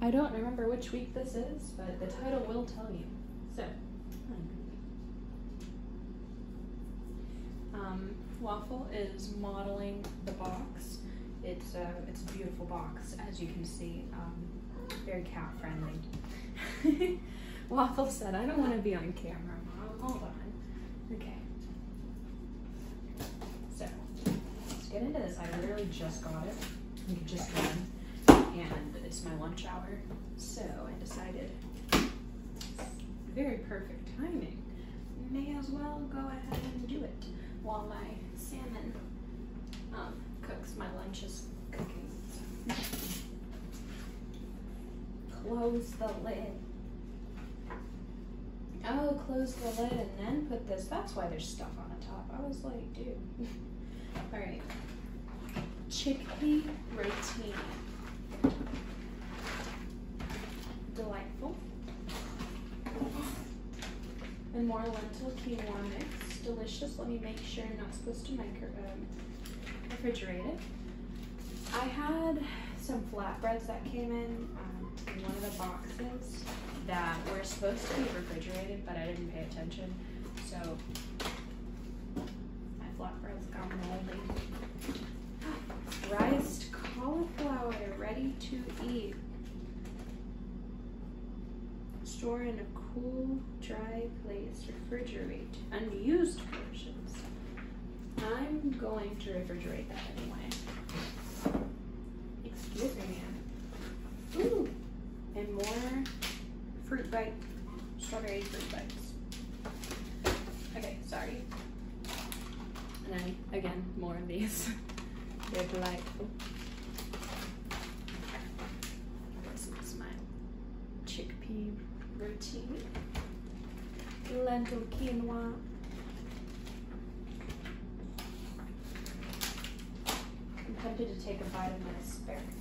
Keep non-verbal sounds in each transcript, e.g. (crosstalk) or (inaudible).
I don't remember which week this is, but the title will tell you. So, um, Waffle is modeling the box. It's a, it's a beautiful box, as you can see. Um, very cat friendly. (laughs) Waffle said, I don't want to be on camera, Mom. Hold on. Okay. So, let's get into this. I literally just got it. You just done and it's my lunch hour. So I decided, very perfect timing. May as well go ahead and do it while my salmon um, cooks. My lunch is cooking. close the lid. Oh, close the lid and then put this. That's why there's stuff on the top. I was like, dude. (laughs) All right. Chickpea roti. Delightful. And more lentil quinoa mix. Delicious. Let me make sure I'm not supposed to micro um, refrigerate it. I had some flatbreads that came in um, in one of the boxes that were supposed to be refrigerated, but I didn't pay attention. So my flatbreads got moldy. (gasps) Riced cauliflower ready to eat. Store in a cool, dry place. Refrigerate unused portions. I'm going to refrigerate that anyway. Excuse me. Ooh, and more fruit bite, strawberry fruit bites. Okay, sorry. And then again, more of these. (laughs) They're delightful. This is my chickpea roti. Lentil quinoa. I'm tempted to take a bite of my asparagus.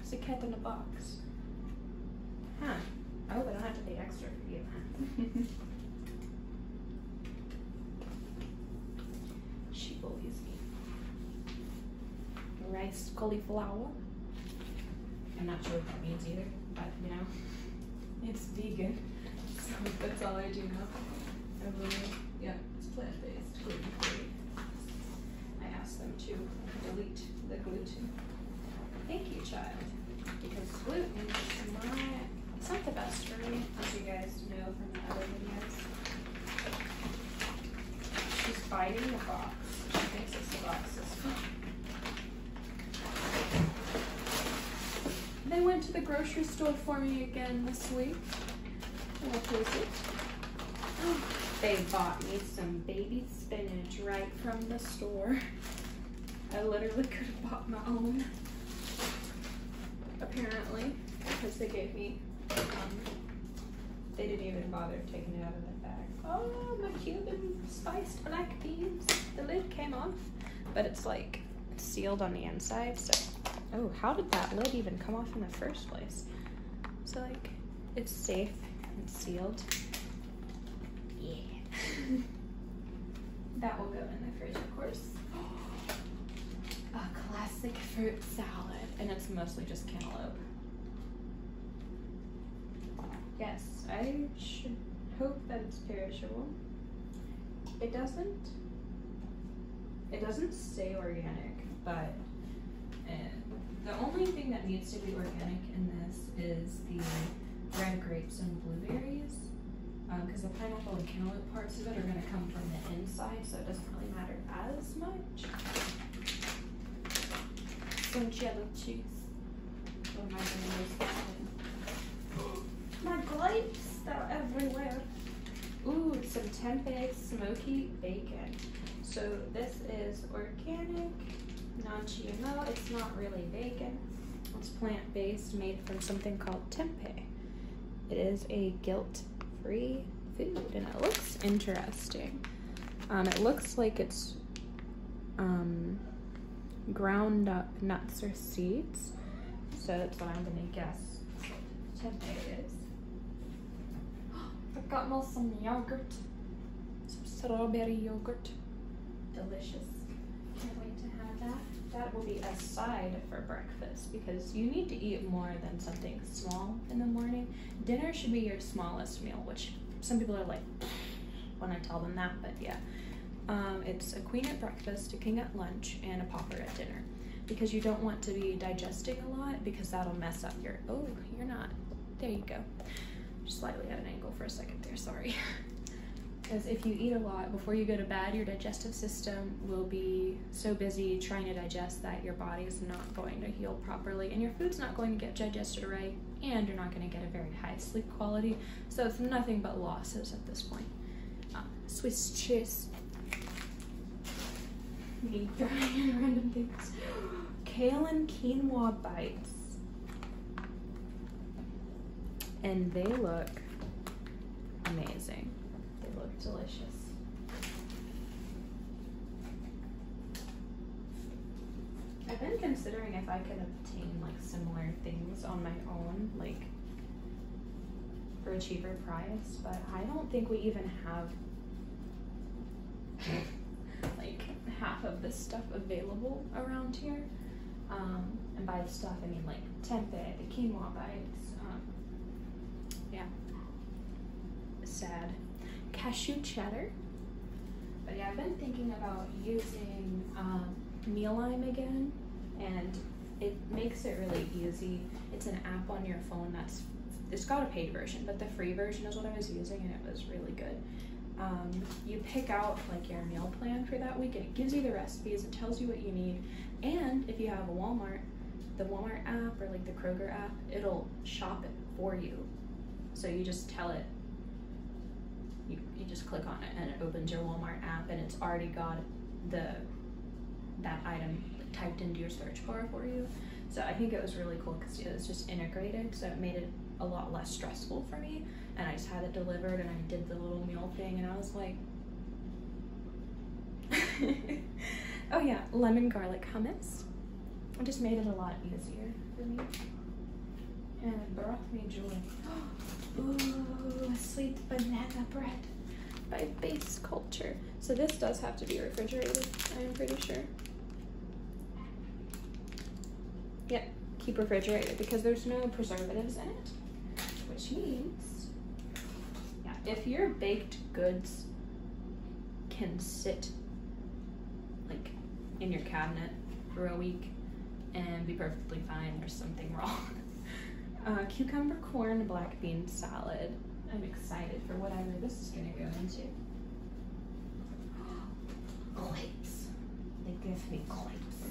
It's a cat in a box. Huh. I hope I don't have to pay extra for you. (laughs) she bullies me. Rice cauliflower. I'm not sure what that means either, but you know, it's vegan. (laughs) So that's all I do now. I really, yeah, it's plant based, gluten free. I asked them to delete the gluten. Thank you, child. Because gluten is my, it's not the best for me, as you guys know from the other videos. She's biting the box. She thinks it's the box's food. They went to the grocery store for me again this week. What is it? They bought me some baby spinach right from the store. I literally could have bought my own. Apparently, because they gave me, um, they didn't even bother taking it out of the bag. Oh, my Cuban spiced black beans. The lid came off, but it's like sealed on the inside, so. Oh, how did that lid even come off in the first place? So like, it's safe and sealed. Yeah. (laughs) that will go in the fridge, of course. (gasps) A classic fruit salad, and it's mostly just cantaloupe. Yes, I should hope that it's perishable. It doesn't. It doesn't say organic, but the only thing that needs to be organic in this is the red grapes and blueberries because um, the pineapple and cantaloupe parts of it are going to come from the inside, so it doesn't really matter as much. Some jello cheese. Oh my goodness. My grapes, they're everywhere. Ooh, some tempeh smoky bacon. So this is organic, non-GMO. It's not really vegan. It's plant-based, made from something called tempeh. It is a guilt-free food, and it looks interesting. Um, it looks like it's um, ground up nuts or seeds. So that's what I'm gonna guess tempeh is. (gasps) I've got me some yogurt, some strawberry yogurt. Delicious. Can't wait to have that. that will be a side for breakfast because you need to eat more than something small in the morning. Dinner should be your smallest meal, which some people are like (sniffs) when I tell them that, but yeah. Um, it's a queen at breakfast, a king at lunch, and a pauper at dinner because you don't want to be digesting a lot because that'll mess up your. Oh, you're not. There you go. Slightly at an angle for a second there, sorry. (laughs) Because if you eat a lot before you go to bed, your digestive system will be so busy trying to digest that your body is not going to heal properly and your food's not going to get digested right and you're not going to get a very high sleep quality. So it's nothing but losses at this point. Uh, Swiss cheese. Me trying (laughs) random things. (gasps) Kale and quinoa bites. And they look amazing. Look delicious. I've been considering if I could obtain like similar things on my own, like for a cheaper price, but I don't think we even have (laughs) like half of this stuff available around here. Um, and by the stuff, I mean like tempeh, the quinoa bites. Um, yeah. Sad. Cashew cheddar. But yeah, I've been thinking about using um, Mealime again, and it makes it really easy. It's an app on your phone that's it's got a paid version, but the free version is what I was using, and it was really good. Um, you pick out like your meal plan for that week, and it gives you the recipes. It tells you what you need, and if you have a Walmart, the Walmart app or like the Kroger app, it'll shop it for you. So you just tell it. You, you just click on it and it opens your Walmart app and it's already got the that item typed into your search bar for you. So I think it was really cool because it was just integrated, so it made it a lot less stressful for me. And I just had it delivered and I did the little meal thing and I was like, (laughs) oh yeah, lemon garlic hummus. It just made it a lot easier for me. And it brought me joy. (gasps) Ooh, sweet banana bread by Base Culture. So this does have to be refrigerated, I am pretty sure. Yep, keep refrigerated because there's no preservatives in it, which means, yeah, if your baked goods can sit like in your cabinet for a week and be perfectly fine, there's something (laughs) wrong. Uh, cucumber corn black bean salad. I'm excited for whatever this is gonna go into. (gasps) Plates. They give me plates.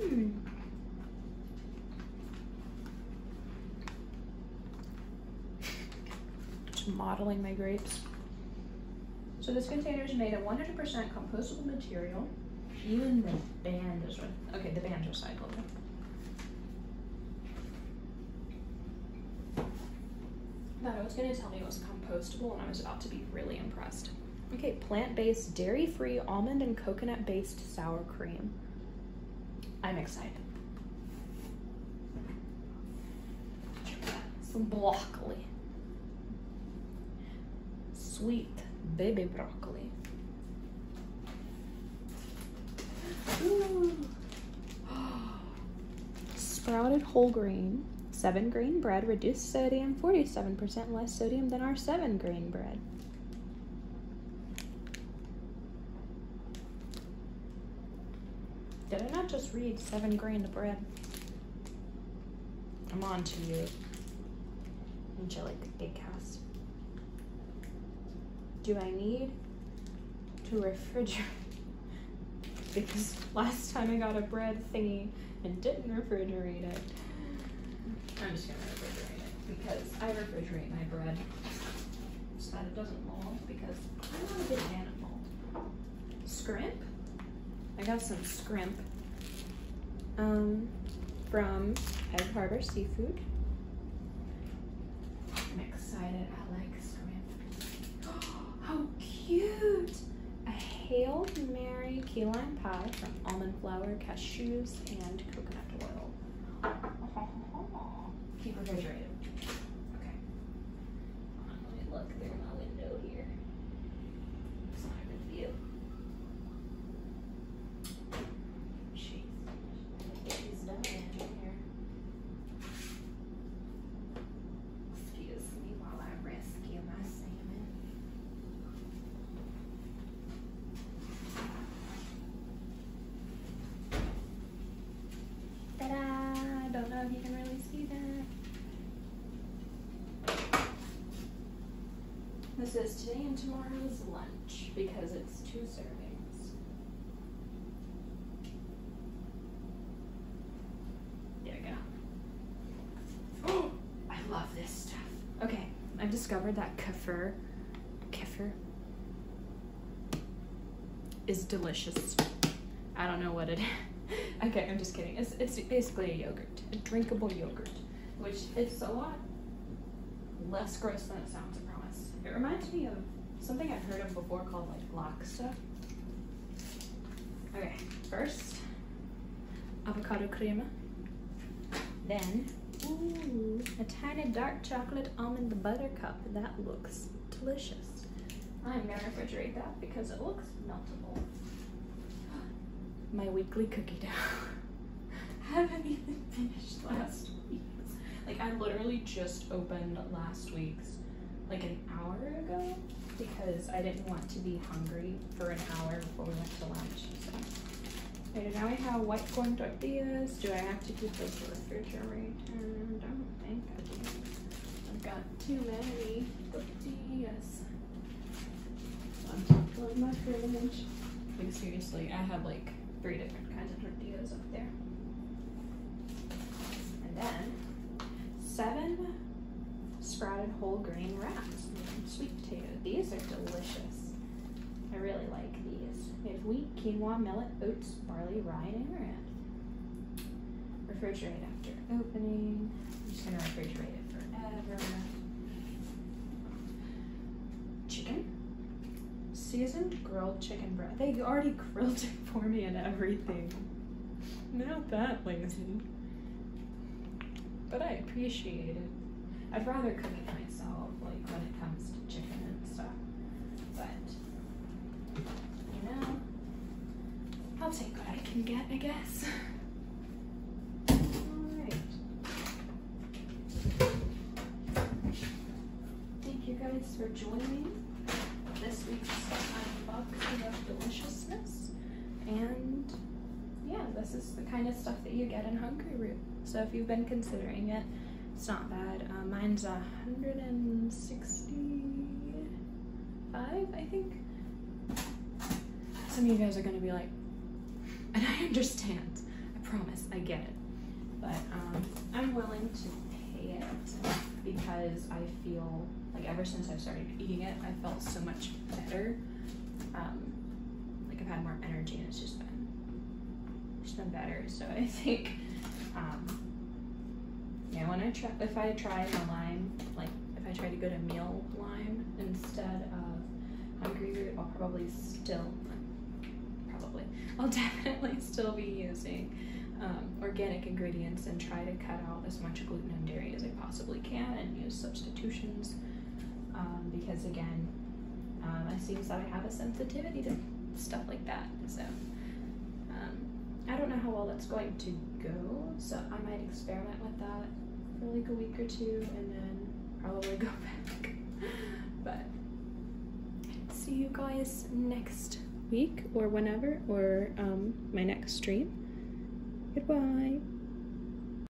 Mm. (laughs) Just modeling my grapes. So this container is made of 100% compostable material. Even the band is okay. The band's recyclable. Thought I was gonna tell me it was compostable, and I was about to be really impressed. Okay, plant-based, dairy-free, almond and coconut-based sour cream. I'm excited. Some broccoli. Sweet baby broccoli. Ooh. Sprouted whole grain, seven grain bread, reduced sodium, 47% less sodium than our seven grain bread. Did I not just read seven grain bread? I'm on to you. Angelic Bakehouse. Do I need to (laughs) refrigerate? Because last time I got a bread thingy and didn't refrigerate it. I'm just gonna refrigerate it because I refrigerate my bread so that it doesn't mold because I'm not a big fan. Scrimp. I got some scrimp um, from Egg Harbor Seafood. I'm excited. I like scrimp. (gasps) How cute! A Hail Merry key lime pie from almond flour, cashews, and coconut oil. (laughs) Keep refrigerated. Okay. Hold on, let me look through my window here. It's not a good view. This is today and tomorrow's lunch because it's two servings. There we go. (gasps) I love this stuff. Okay, I've discovered that kefir, kefir, is delicious. I don't know what it is. (laughs) okay, I'm just kidding. It's, it's basically a yogurt, a drinkable yogurt, which is a lot less gross than it sounds, reminds me of something I've heard of before called like laksa. Okay, first, avocado crema. Then, ooh, a tiny dark chocolate almond butter cup. That looks delicious. I'm gonna refrigerate that because it looks meltable. (gasps) My weekly cookie dough. I (laughs) Haven't even finished last week's. Like I literally just opened last week's like an hour ago because I didn't want to be hungry for an hour before we went to lunch. So. Okay, now we have white corn tortillas. Do I have to keep those in the refrigerator? I don't think I do. I've got too many tortillas. I'm tackling my fridge. Like seriously, I have like three different kinds of tortillas up there. And then seven sprouted whole grain wraps. Mm, sweet potato. These are delicious. I really like these. We have wheat, quinoa, millet, oats, barley, rye, and amaranth. Refrigerate after opening. I'm just gonna refrigerate it forever. Chicken. Seasoned grilled chicken breast. They already (laughs) grilled it for me and everything. Not that lazy. But I appreciate it. I'd rather cook it myself, like when it comes to chicken and stuff. But you know, I'll take what I can get, I guess. Alright. Thank you guys for joining this week's unboxing of deliciousness. And yeah, this is the kind of stuff that you get in HungryRoot. So if you've been considering it, it's not bad. Uh, mine's a hundred and sixty-five, I think. Some of you guys are gonna be like, (laughs) and I understand. I promise, I get it. But um, I'm willing to pay it because I feel like ever since I've started eating it, I felt so much better. Um, like I've had more energy, and it's just been, just been better. So I (laughs) think. Um, yeah, when I try, if I try the lime, like if I try to go to meal lime instead of HungryRoot, I'll probably still, probably, I'll (laughs) definitely still be using um, organic ingredients and try to cut out as much gluten and dairy as I possibly can and use substitutions um, because again, um, it seems that I have a sensitivity to stuff like that. So um, I don't know how well that's going to go, so I might experiment with that for like a week or two and then probably (laughs) go back. but see you guys next week or whenever or um, my next stream. Goodbye.